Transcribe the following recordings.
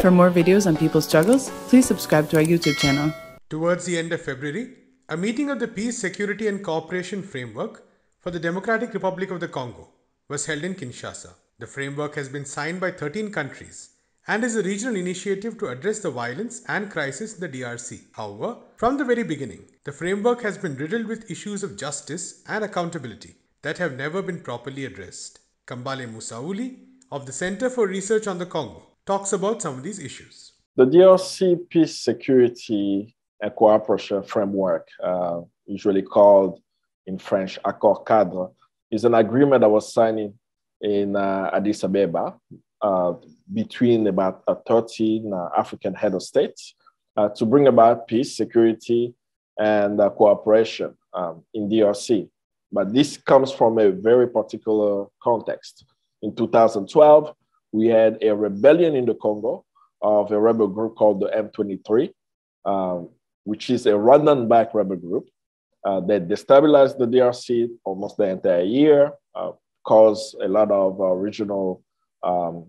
For more videos on people's struggles, please subscribe to our YouTube channel. Towards the end of February, a meeting of the Peace, Security and Cooperation Framework for the Democratic Republic of the Congo was held in Kinshasa. The framework has been signed by 13 countries and is a regional initiative to address the violence and crisis in the DRC. However, from the very beginning, the framework has been riddled with issues of justice and accountability that have never been properly addressed. Kambale Musavuli of the Center for Research on the Congo talks about some of these issues. The DRC Peace, Security and Cooperation Framework, uh, usually called in French Accord Cadre, is an agreement that was signed in uh, Addis Ababa uh, between about uh, 13 uh, African head of states uh, to bring about peace, security, and cooperation um, in DRC. But this comes from a very particular context. In 2012, we had a rebellion in the Congo of a rebel group called the M23, um, which is a Rwandan backed rebel group uh, that destabilized the DRC almost the entire year, uh, caused a lot of uh, regional um,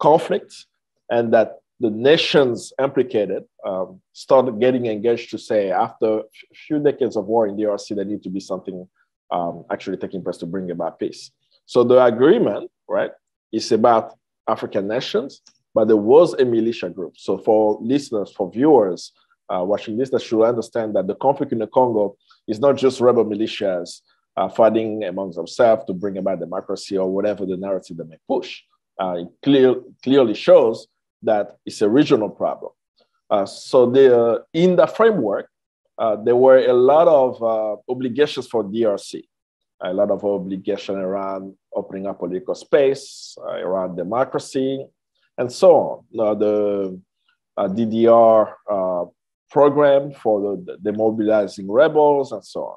conflicts, and that the nations implicated um, started getting engaged to say after a few decades of war in DRC, there need to be something um, actually taking place to bring about peace. So the agreement, right, is about African nations, but there was a militia group. So for listeners, for viewers uh, watching this, that should understand that the conflict in the Congo is not just rebel militias uh, fighting amongst themselves to bring about democracy or whatever the narrative they may push. Uh, it clear, clearly shows that it's a regional problem. Uh, so the, in the framework, uh, there were a lot of uh, obligations for DRC, a lot of obligation around opening up political space, uh, around democracy, and so on. the DDR program for the demobilizing rebels and so on.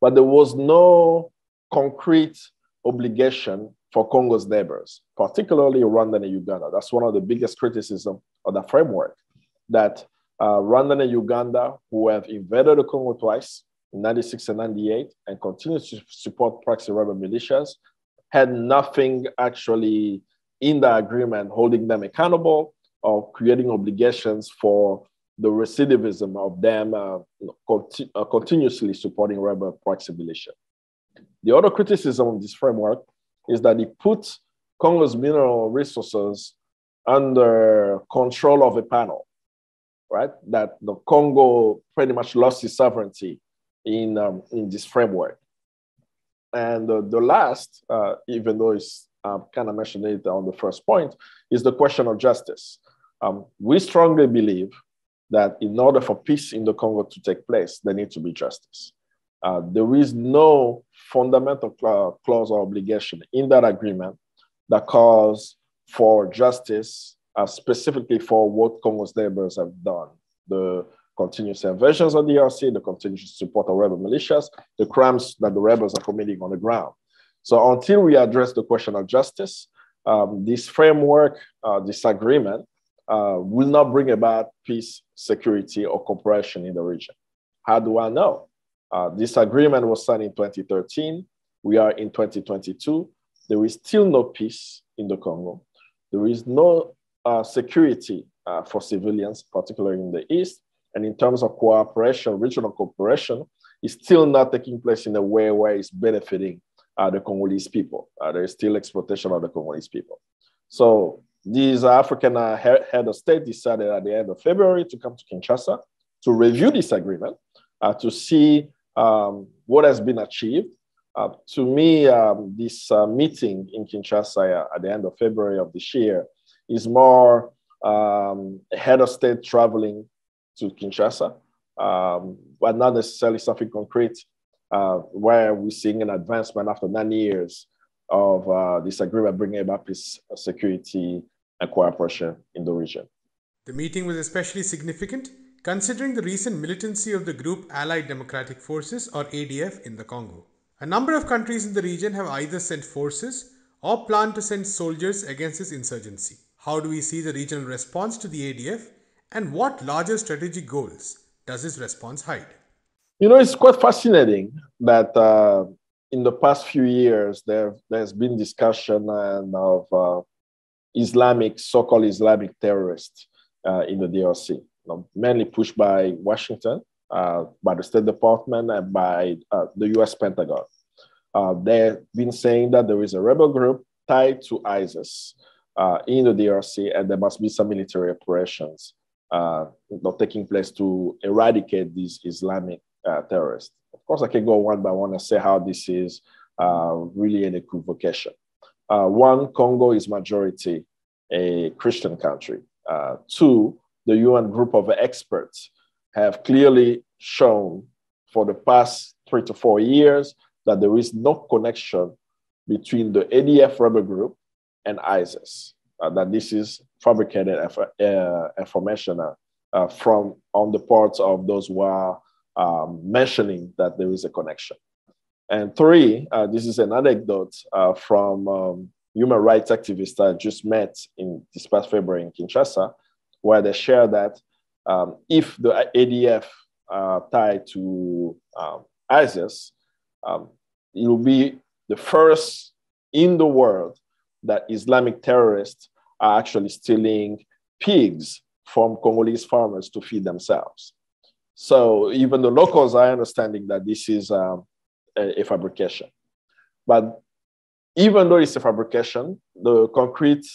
But there was no concrete obligation for Congo's neighbors, particularly Rwanda and Uganda. That's one of the biggest criticism of the framework, that uh, Rwanda and Uganda, who have invaded the Congo twice, in 96 and 98, and continue to support proxy rebel militias, had nothing actually in the agreement holding them accountable or creating obligations for the recidivism of them uh, conti- uh, continuously supporting rebel proxy militia. The other criticism of this framework is that it puts Congo's mineral resources under control of a panel, right? That the Congo pretty much lost its sovereignty in, um, in this framework. And uh, the last, uh, even though it's uh, kind of mentioned it on the first point, is the question of justice. Um, we strongly believe that in order for peace in the Congo to take place, there needs to be justice. Uh, there is no fundamental clause or obligation in that agreement that calls for justice uh, specifically for what Congo's neighbors have done. The continuous invasions of the DRC, the continuous support of rebel militias, the crimes that the rebels are committing on the ground. So until we address the question of justice, um, this framework, uh, this agreement, uh, will not bring about peace, security, or cooperation in the region. How do I know? Uh, this agreement was signed in 2013. We are in 2022. There is still no peace in the Congo. There is no uh, security uh, for civilians, particularly in the East. And in terms of cooperation, regional cooperation, is still not taking place in a way where it's benefiting uh, the Congolese people. Uh, there is still exploitation of the Congolese people. So these African uh, head of state decided at the end of February to come to Kinshasa to review this agreement, uh, to see um, what has been achieved. Uh, to me, um, this uh, meeting in Kinshasa at the end of February of this year is more um, head of state traveling to Kinshasa, um, but not necessarily something concrete uh, where we're seeing an advancement after nine years of uh, this agreement bringing about peace, security, and cooperation in the region. The meeting was especially significant considering the recent militancy of the group Allied Democratic Forces or ADF in the Congo. A number of countries in the region have either sent forces or plan to send soldiers against this insurgency. How do we see the regional response to the ADF and what larger strategic goals does this response hide? You know, it's quite fascinating that uh, in the past few years there there's been discussion and of uh, Islamic, so-called Islamic terrorists uh, in the DRC, you know, mainly pushed by Washington, uh, by the State Department, and by uh, the U.S. Pentagon. Uh, they've been saying that there is a rebel group tied to ISIS uh, in the DRC, and there must be some military operations uh, not taking place to eradicate these Islamic uh, terrorists. Of course, I can go one by one and say how this is uh, really an equivocation. Uh, one, Congo is majority a Christian country. Uh, two, the UN group of experts have clearly shown for the past three to four years that there is no connection between the ADF rebel group and ISIS. Uh, that this is fabricated uh, information uh, uh, from on the parts of those who are um, mentioning that there is a connection. And three, uh, this is an anecdote uh, from um, human rights activists I just met in this past February in Kinshasa, where they share that um, if the ADF tied to um, ISIS, um, it will be the first in the world that Islamic terrorists are actually stealing pigs from Congolese farmers to feed themselves. So even the locals are understanding that this is um, a, a, fabrication. But even though it's a fabrication, the concrete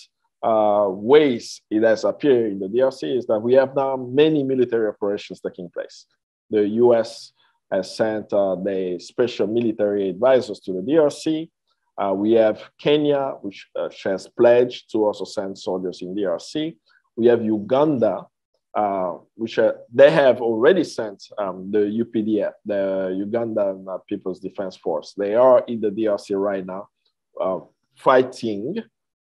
uh, ways it has appeared in the DRC is that we have now many military operations taking place. The US has sent uh, the special military advisors to the DRC. Uh, we have Kenya, which uh, has pledged to also send soldiers in DRC. We have Uganda, uh, which uh, they have already sent um, the UPDF, the Ugandan uh, People's Defense Force. They are in the DRC right now, uh, fighting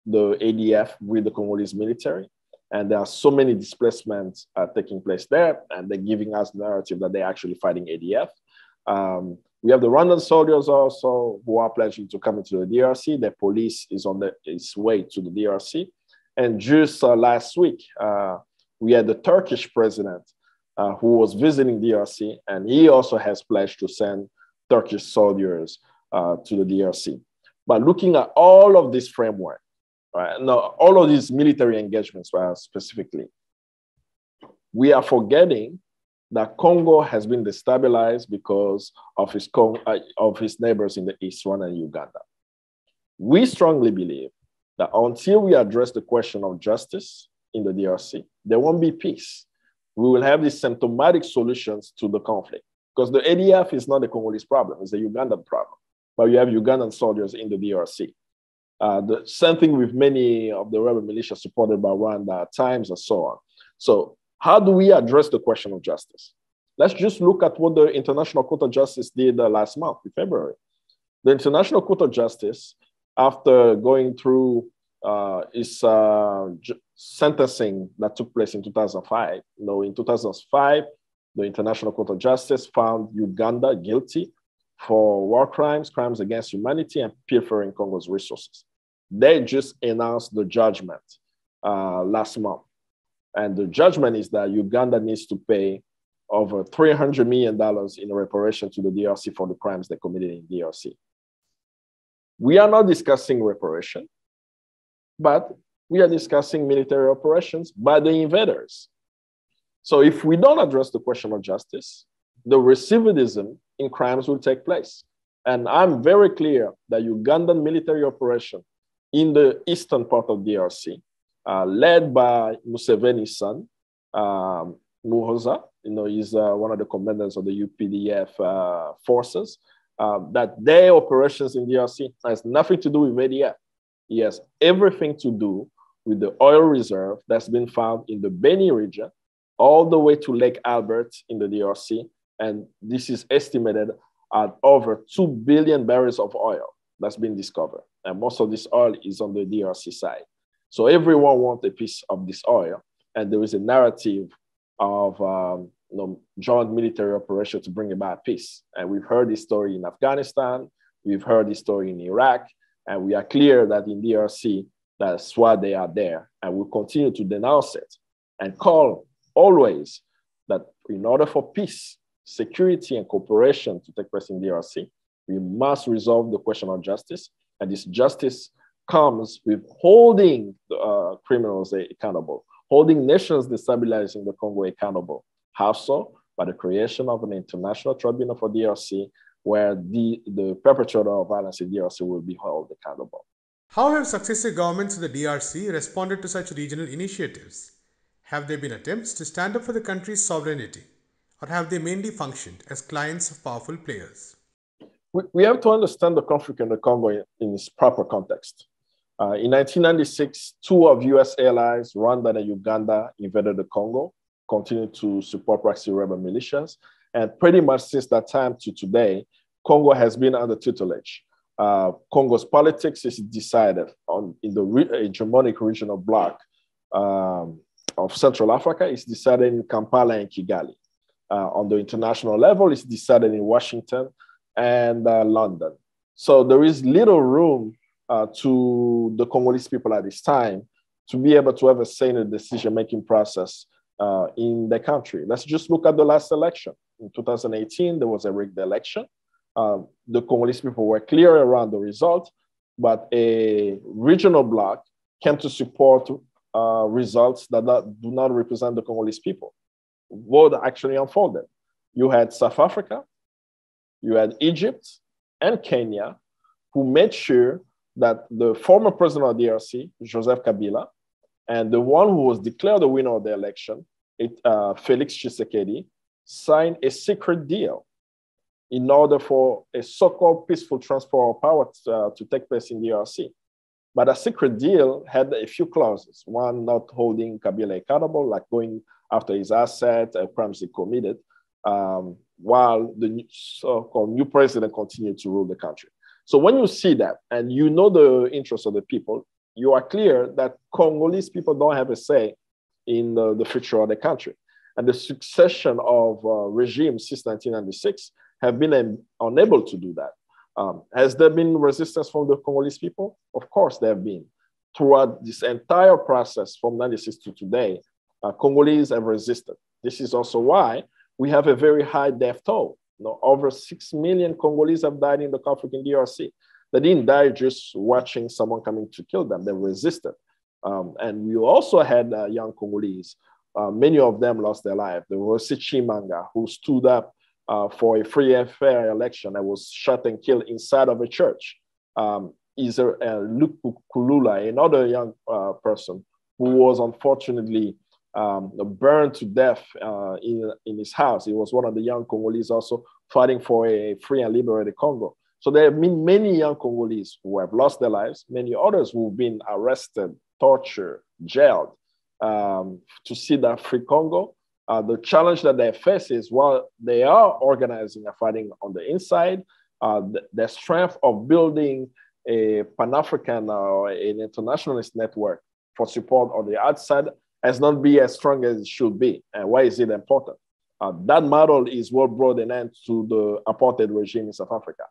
the ADF with the Congolese military. And there are so many displacements taking place there, and they're giving us the narrative that they're actually fighting ADF. Um, we have the Rwandan soldiers also who are pledging to come into the DRC. The police is on the, its way to the DRC. And just uh, last week, uh, we had the Turkish president uh, who was visiting DRC, and he also has pledged to send Turkish soldiers uh, to the DRC. But looking at all of this framework, right, no, all of these military engagements specifically, we are forgetting that Congo has been destabilized because of his, uh, of his neighbors in the east, Rwanda and Uganda. We strongly believe that until we address the question of justice in the DRC, there won't be peace. We will have these symptomatic solutions to the conflict because the ADF is not a Congolese problem, it's a Ugandan problem. But you have Ugandan soldiers in the DRC. Uh, the same thing with many of the rebel militia supported by Rwanda at times and so on. So how do we address the question of justice? Let's just look at what the International Court of Justice did uh, last month in February. The International Court of Justice, after going through uh, its uh, sentencing that took place in 2005, you know, in 2005, the International Court of Justice found Uganda guilty for war crimes, crimes against humanity, and pilfering Congo's resources. They just announced the judgment uh, last month. And the judgment is that Uganda needs to pay over $300 million in reparation to the DRC for the crimes they committed in DRC. We are not discussing reparation, but we are discussing military operations by the invaders. So if we don't address the question of justice, the recidivism in crimes will take place. And I'm very clear that Ugandan military operation in the eastern part of DRC uh, led by Museveni's son, um, Muhoozi. You know, he's uh, one of the commanders of the UPDF uh, forces. Uh, that their operations in DRC has nothing to do with ADF. It has everything to do with the oil reserve that's been found in the Beni region, all the way to Lake Albert in the DRC. And this is estimated at over 2 billion barrels of oil that's been discovered. And most of this oil is on the DRC side. So everyone wants a piece of this oil, and there is a narrative of um, you know, joint military operation to bring about peace. And we've heard this story in Afghanistan, we've heard this story in Iraq, and we are clear that in DRC, that's why they are there. And we'll continue to denounce it and call always that in order for peace, security, and cooperation to take place in DRC, we must resolve the question of justice. And this justice comes with holding uh, criminals accountable, holding nations destabilizing the Congo accountable. How so? By the creation of an international tribunal for DRC where the, the perpetrator of violence in DRC will be held accountable. How have successive governments in the DRC responded to such regional initiatives? Have there been attempts to stand up for the country's sovereignty, or have they mainly functioned as clients of powerful players? We, we have to understand the conflict in the Congo in, in its proper context. Uh, in 1996, two of US allies, Rwanda and Uganda, invaded the Congo, continued to support proxy rebel militias, and pretty much since that time to today, Congo has been under tutelage. Uh, Congo's politics is decided on in the re- hegemonic regional bloc um, of Central Africa. It's decided in Kampala and Kigali. Uh, on the international level, it's decided in Washington and uh, London. So there is little room uh, to the Congolese people at this time to be able to have a say in the decision-making process uh, in the country. Let's just look at the last election. In 2018, there was a rigged election. Um, the Congolese people were clear around the result, but a regional bloc came to support uh, results that, that do not represent the Congolese people. What actually unfolded? You had South Africa, you had Egypt and Kenya, who made sure that the former president of the DRC, Joseph Kabila, and the one who was declared the winner of the election, it, uh, Felix Tshisekedi, signed a secret deal in order for a so-called peaceful transfer of power to, uh, to take place in the DRC. But a secret deal had a few clauses. One, not holding Kabila accountable, like going after his assets, uh, crimes he committed, um, while the so-called new president continued to rule the country. So when you see that and you know the interests of the people, you are clear that Congolese people don't have a say in the, the future of the country. And the succession of uh, regimes since 1996 have been um, unable to do that. Um, has there been resistance from the Congolese people? Of course, there have been. Throughout this entire process from 96 to today, uh, Congolese have resisted. This is also why we have a very high death toll. You know, over 6 million Congolese have died in the conflict in DRC. They didn't die just watching someone coming to kill them, they resisted. Um, and we also had uh, young Congolese. Uh, many of them lost their life. There was Tshimanga who stood up uh, for a free and fair election and was shot and killed inside of a church. Um, is uh, Luc Nkulula, another young uh, person who was unfortunately um, burned to death uh, in, in his house. He was one of the young Congolese also fighting for a free and liberated Congo. So there have been many young Congolese who have lost their lives, many others who've been arrested, tortured, jailed um, to see that free Congo. Uh, the challenge that they face is while they are organizing and fighting on the inside, uh, the, the, strength of building a Pan African or an internationalist network for support on the outside has not been as strong as it should be. And why is it important? Uh, that model is what brought an end to the apartheid regime in South Africa.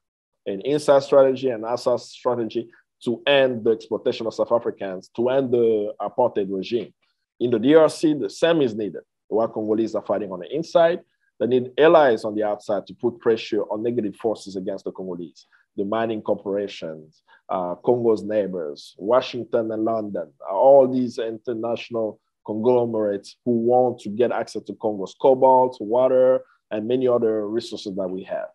An inside strategy and outside strategy to end the exploitation of South Africans, to end the apartheid regime. In the DRC, the same is needed. While Congolese are fighting on the inside, they need allies on the outside to put pressure on negative forces against the Congolese. The mining corporations, uh, Congo's neighbors, Washington and London, all these international conglomerates who want to get access to Congo's cobalt, water, and many other resources that we have.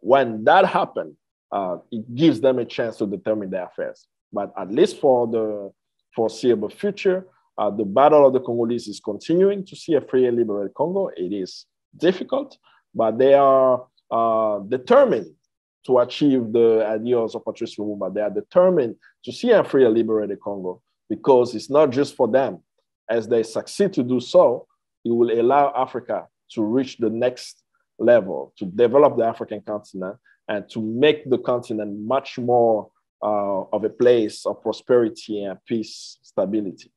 When that happens, uh, it gives them a chance to determine their affairs. But at least for the foreseeable future, uh, the battle of the Congolese is continuing to see a free and liberated Congo. It is difficult, but they are uh, determined to achieve the ideals of Patrice Lumumba. They are determined to see a free and liberated Congo because it's not just for them. As they succeed to do so, it will allow Africa to reach the next level, to develop the African continent, and to make the continent much more uh, of a place of prosperity and peace, stability.